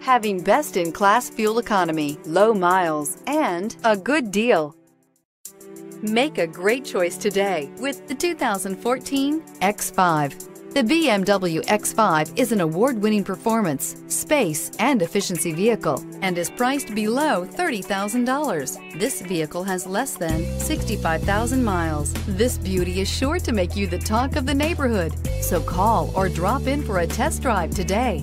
having best-in-class fuel economy, low miles, and a good deal. Make a great choice today with the 2014 X5. The BMW X5 is an award-winning performance, space, and efficiency vehicle and is priced below $30,000. This vehicle has less than 65,000 miles. This beauty is sure to make you the talk of the neighborhood. So call or drop in for a test drive today.